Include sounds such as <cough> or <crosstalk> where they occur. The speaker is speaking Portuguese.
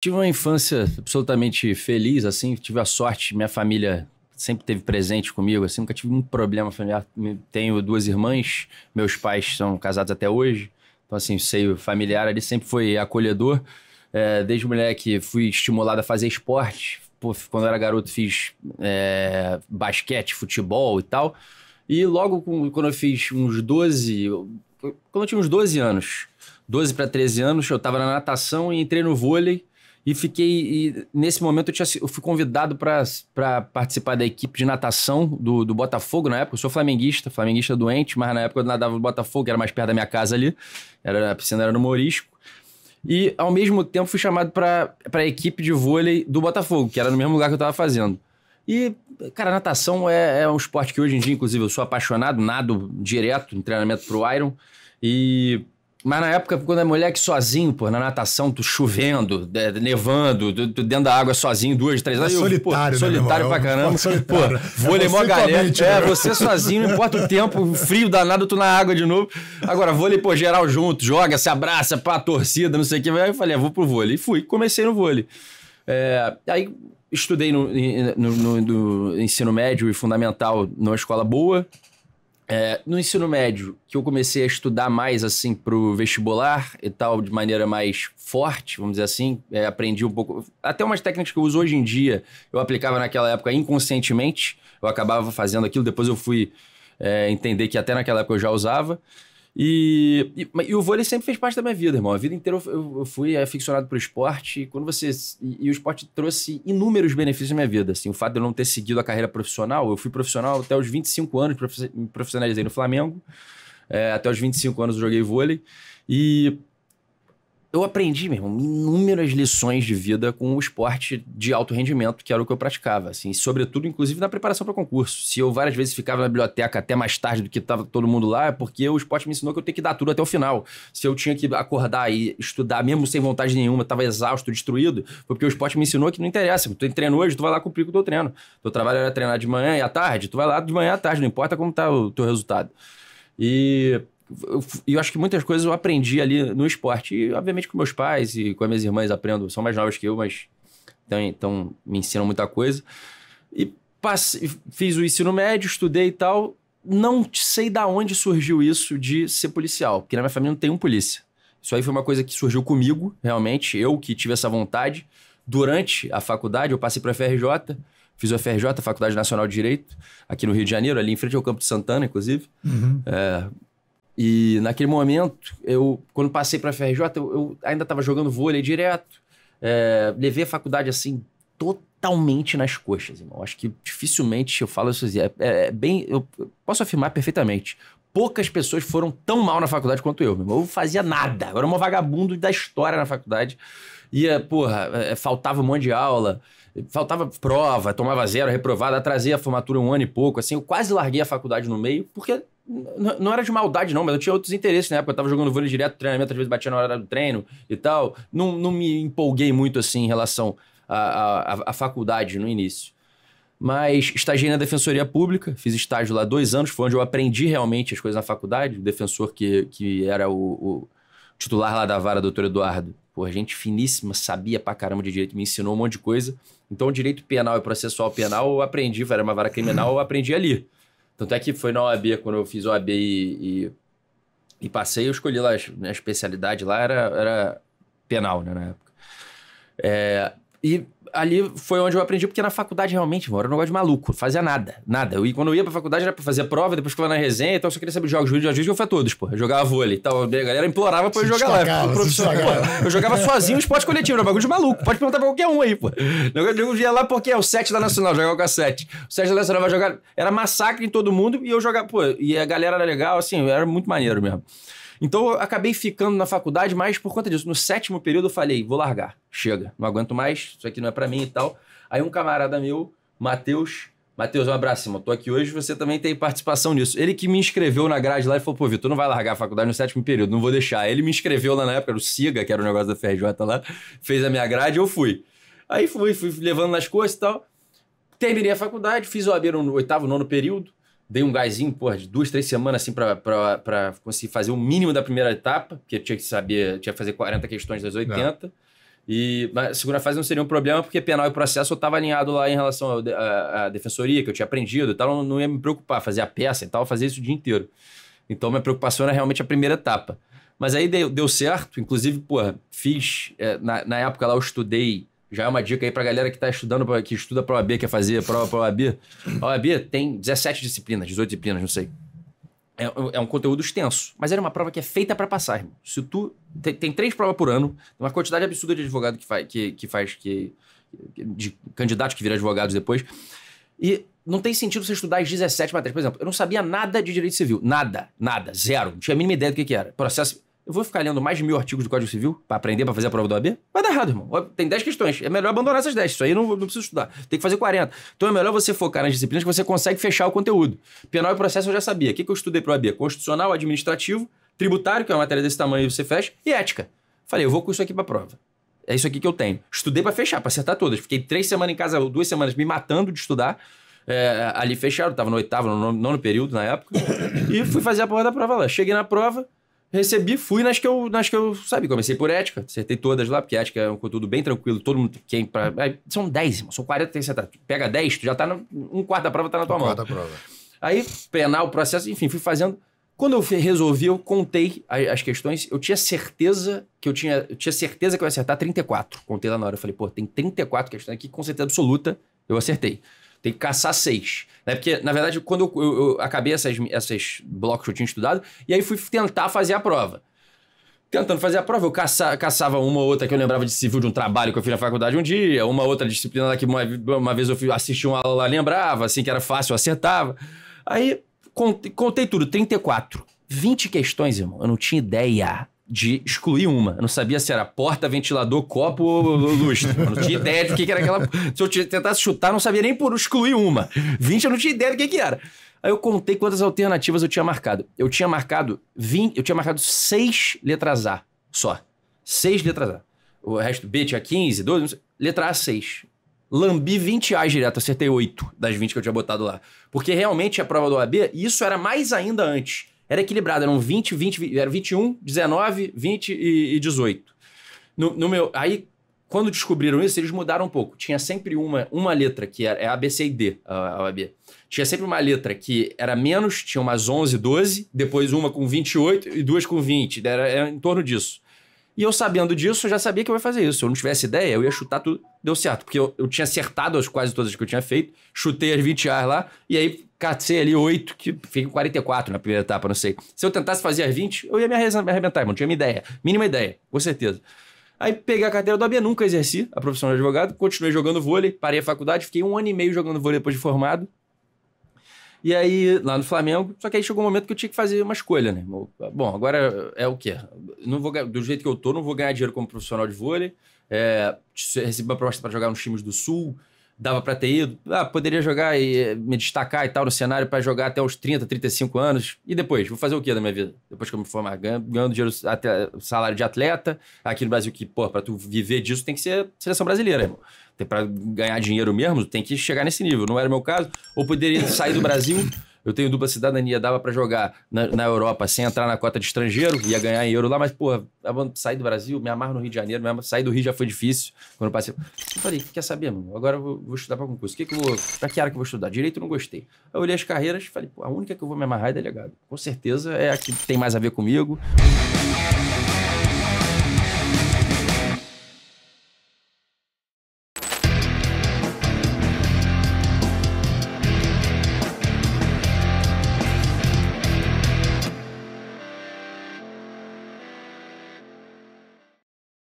Tive uma infância absolutamente feliz, assim, tive a sorte, minha família sempre teve presente comigo, assim, nunca tive um problema familiar. Tenho duas irmãs, meus pais são casados até hoje, então, assim, o seio familiar ali sempre foi acolhedor. É, desde moleque fui estimulado a fazer esporte. Pô, quando eu era garoto fiz é, basquete, futebol e tal. E logo quando eu fiz uns 12, quando eu tinha uns 12 anos, 12 para 13 anos, eu tava na natação e entrei no vôlei e fiquei. E nesse momento eu, tinha, eu fui convidado para participar da equipe de natação do, do Botafogo na época. Eu sou flamenguista, flamenguista doente, mas na época eu nadava no Botafogo, era mais perto da minha casa ali. Era, a piscina era no Morisco. E ao mesmo tempo fui chamado para a equipe de vôlei do Botafogo, que era no mesmo lugar que eu estava fazendo. E, cara, natação é, é um esporte que hoje em dia, inclusive, eu sou apaixonado, nado direto em treinamento pro Iron. E mas na época, quando é moleque sozinho, pô, na natação, tu chovendo, nevando, tu, tu dentro da água sozinho, duas, três horas. É solitário, pô, Solitário né, pra caramba. Solitário. Pô, vôlei mó galera. É, você sozinho, não importa o tempo, frio danado, tu na água de novo. Agora, vôlei, pô, geral junto, joga, se abraça, pá, torcida, não sei o que. Aí eu falei, ah, vou pro vôlei. E fui, comecei no vôlei. É, aí estudei no, no, no, no ensino médio e fundamental numa escola boa, é, no ensino médio, que eu comecei a estudar mais assim pro vestibular e tal, de maneira mais forte, vamos dizer assim, é, aprendi um pouco. Até umas técnicas que eu uso hoje em dia, eu aplicava naquela época inconscientemente, eu acabava fazendo aquilo, depois eu fui é, entender que até naquela época eu já usava. E, e, e, o vôlei sempre fez parte da minha vida, irmão. A vida inteira eu, eu fui aficionado pelo esporte. E quando você e, e, o esporte trouxe inúmeros benefícios na minha vida. Assim, o fato de eu não ter seguido a carreira profissional, eu fui profissional até os 25 anos, me profissionalizei no Flamengo. É, até os 25 anos eu joguei vôlei. E eu aprendi, meu irmão, inúmeras lições de vida com o esporte de alto rendimento, que era o que eu praticava, assim, sobretudo, inclusive, na preparação para concurso. Se eu várias vezes ficava na biblioteca até mais tarde do que estava todo mundo lá, é porque o esporte me ensinou que eu tenho que dar tudo até o final. Se eu tinha que acordar e estudar, mesmo sem vontade nenhuma, estava exausto, destruído, foi porque o esporte me ensinou que não interessa. Tu treina hoje, tu vai lá cumprir com o teu treino. Teu trabalho era treinar de manhã e à tarde, tu vai lá de manhã à tarde, não importa como tá o teu resultado. E eu, eu acho que muitas coisas eu aprendi ali no esporte. E, obviamente, com meus pais e com as minhas irmãs aprendo. São mais novas que eu, mas então, então me ensinam muita coisa. E passei, fiz o ensino médio, estudei e tal. Não sei da onde surgiu isso de ser policial, porque na minha família não tem um polícia. Isso aí foi uma coisa que surgiu comigo, realmente. Eu que tive essa vontade. Durante a faculdade, eu passei para a FRJ. Fiz o FRJ, Faculdade Nacional de Direito, aqui no Rio de Janeiro, ali em frente ao Campo de Santana, inclusive. Uhum. É, e naquele momento, eu, quando passei para a FRJ, eu, eu ainda estava jogando vôlei direto. É, levei a faculdade assim, totalmente nas coxas, irmão. Acho que dificilmente eu falo isso assim. É, é, bem. Eu posso afirmar perfeitamente. Poucas pessoas foram tão mal na faculdade quanto eu, meu irmão. Eu fazia nada. Agora, um vagabundo da história na faculdade. Ia, porra, é, faltava um monte de aula faltava prova, tomava zero, reprovado, atrasei a formatura um ano e pouco, assim, eu quase larguei a faculdade no meio, porque não era de maldade, não, mas eu tinha outros interesses na época. Eu tava jogando vôlei direto, treinamento, às vezes batia na hora do treino e tal. Não, não me empolguei muito assim em relação à faculdade no início. Mas estagiei na Defensoria Pública, fiz estágio lá dois anos, foi onde eu aprendi realmente as coisas na faculdade. O defensor que, que era o, o titular lá da vara, doutor Eduardo, pô, gente finíssima, sabia pra caramba de direito, me ensinou um monte de coisa. Então, direito penal e processual penal eu aprendi, era uma vara criminal, eu aprendi ali. Tanto é que foi na OAB, quando eu fiz OAB e, e, e passei, eu escolhi lá, a especialidade lá era, era penal, né, na época. É, e ali foi onde eu aprendi, porque na faculdade realmente, mano, era um negócio de maluco, fazia nada, nada. Eu, quando eu ia pra faculdade era pra fazer prova, depois ficava na resenha, então eu só queria saber jogos, jogos, jogos, eu fui a todos, pô. Eu jogava vôlei e tal, a galera implorava pra eu jogar lá. Pô, eu jogava sozinho esporte coletivo, era um bagulho de maluco, pode perguntar pra qualquer um aí, pô. Eu ia lá porque é o 7 da Nacional, jogava com a 7. O 7 da Nacional vai jogar, era massacre em todo mundo e eu jogava, pô, e a galera era legal, assim, era muito maneiro mesmo. Então eu acabei ficando na faculdade mais por conta disso. No sétimo período eu falei, vou largar, chega, não aguento mais, isso aqui não é para mim e tal. Aí um camarada meu, Matheus, Matheus, um abraço, irmão. Tô aqui hoje, você também tem participação nisso. Ele que me inscreveu na grade lá e falou: pô, Vitor, não vai largar a faculdade no sétimo período, não vou deixar. Ele me inscreveu lá na época, era o SIGA, que era o negócio da FRJ lá, fez a minha grade eu fui. Aí fui, fui levando nas coisas e tal. Terminei a faculdade, fiz o AB no oitavo, nono período dei um gásinho, porra, de duas, três semanas, assim, para conseguir fazer o mínimo da primeira etapa, porque tinha que saber, tinha que fazer 40 questões das 80. Não. E a segunda fase não seria um problema, porque penal e processo eu estava alinhado lá em relação à defensoria, que eu tinha aprendido e tal, não, não ia me preocupar, fazer a peça e tal, fazer isso o dia inteiro. Então, minha preocupação era realmente a primeira etapa. Mas aí deu, deu certo, inclusive, pô, fiz. É, na, na época lá eu estudei. Já é uma dica aí pra galera que tá estudando, que estuda pra OAB, quer fazer prova pra OAB. A OAB tem 17 disciplinas, 18 disciplinas, não sei. É, é, um conteúdo extenso, mas era uma prova que é feita para passar, irmão. Se tu tem, tem, três provas por ano, uma quantidade absurda de advogado que faz, que, que faz que de candidatos que viram advogados depois. E não tem sentido você estudar as 17 matérias. Por exemplo, eu não sabia nada de direito civil. Nada, nada, zero. Não tinha a mínima ideia do que, que era. Processo. Eu vou ficar lendo mais de mil artigos do Código Civil para aprender para fazer a prova do AB? Vai dar errado, irmão. Tem 10 questões. É melhor abandonar essas 10. Isso aí não, não precisa estudar. Tem que fazer 40. Então é melhor você focar nas disciplinas que você consegue fechar o conteúdo. Penal e processo eu já sabia. O que, que eu estudei para o AB? Constitucional, administrativo, tributário, que é uma matéria desse tamanho você fecha, e ética. Falei, eu vou com isso aqui para prova. É isso aqui que eu tenho. Estudei para fechar, para acertar todas. Fiquei três semanas em casa, duas semanas me matando de estudar. É, ali fechado, tava no oitavo, no nono período na época. e fui fazer a porra da prova lá. Cheguei na prova, Recebi, fui nas que eu, nas que eu, sabe, comecei por ética, acertei todas lá, porque ética é um conteúdo bem tranquilo, todo mundo quem pra, são 10, irmão, são 40 tem que acertar. Pega 10, tu já tá no, um quarto da prova tá na tua um mão. Quarto da prova. Aí, penal, processo, enfim, fui fazendo. Quando eu resolvi, eu contei as questões, eu tinha certeza que eu tinha, eu tinha certeza que eu ia acertar 34. Contei lá na hora, eu falei, pô, tem 34 questões aqui, com certeza absoluta, eu acertei. Tem que caçar seis. Né? Porque, na verdade, quando eu, eu, eu acabei essas, esses blocos que eu tinha estudado, e aí fui tentar fazer a prova. Tentando fazer a prova, eu caça, caçava uma ou outra que eu lembrava de civil de um trabalho que eu fiz na faculdade um dia, uma outra disciplina que uma, uma vez eu assisti uma aula lá, lembrava, assim, que era fácil, eu acertava. Aí, contei, contei tudo, 34. 20 questões, irmão, eu não tinha ideia de excluir uma. Eu não sabia se era porta, ventilador, copo ou lustre. Eu não tinha ideia de que, era aquela. <laughs> Se eu tentasse chutar, eu não sabia nem por excluir uma. 20 eu não tinha ideia do que, que era. Aí eu contei quantas alternativas eu tinha marcado. Eu tinha marcado 20, eu tinha marcado 6 letras A só. 6 letras A. O resto B tinha 15, 12, letra A 6. Lambi 20 A's direto, acertei 8 das 20 que eu tinha botado lá. Porque realmente a prova do OAB, isso era mais ainda antes era equilibrado, eram 20, 20, era 21, 19, 20 e, e 18. No, no, meu, aí, quando descobriram isso, eles mudaram um pouco. Tinha sempre uma, uma letra, que era, é A, B, C e D, a, a B. Tinha sempre uma letra que era menos, tinha umas 11, 12, depois uma com 28 e duas com 20. Era, era em torno disso. E eu sabendo disso, eu já sabia que eu ia fazer isso. Se eu não tivesse ideia, eu ia chutar tudo. Deu certo, porque eu, eu tinha acertado as quase todas que eu tinha feito, chutei as 20 ar lá, e aí cacei ali 8, que fica 44 na primeira etapa, não sei. Se eu tentasse fazer as 20, eu ia me arrebentar, não tinha uma ideia. Mínima ideia, com certeza. Aí peguei a carteira do AB, nunca exerci a profissão de advogado, continuei jogando vôlei, parei a faculdade, fiquei um ano e meio jogando vôlei depois de formado. E aí, lá no Flamengo, só que aí chegou um momento que eu tinha que fazer uma escolha, né? Bom, agora é o quê? Não vou, do jeito que eu tô, não vou ganhar dinheiro como profissional de vôlei. É, recebi uma proposta para jogar nos times do Sul, dava para ter ido. Ah, poderia jogar e me destacar e tal no cenário para jogar até os 30, 35 anos. E depois? Vou fazer o quê da minha vida? Depois que eu me formar? Ganhando, ganhando dinheiro, até, salário de atleta. Aqui no Brasil, que, pô, pra tu viver disso tem que ser seleção brasileira, irmão para ganhar dinheiro mesmo, tem que chegar nesse nível. Não era o meu caso. Ou poderia sair do Brasil. Eu tenho dupla cidadania, dava para jogar na, na, Europa sem entrar na cota de estrangeiro, ia ganhar em euro lá, mas, porra, sair do Brasil, me amarro no Rio de Janeiro, me sair do Rio já foi difícil quando eu passei. Eu falei, quer saber, mano? Agora eu vou, vou estudar para concurso. Que que eu vou, pra que área que eu vou estudar? Direito não gostei. Eu olhei as carreiras e falei, pô, a única que eu vou me amarrar é delegado. Com certeza é a que tem mais a ver comigo.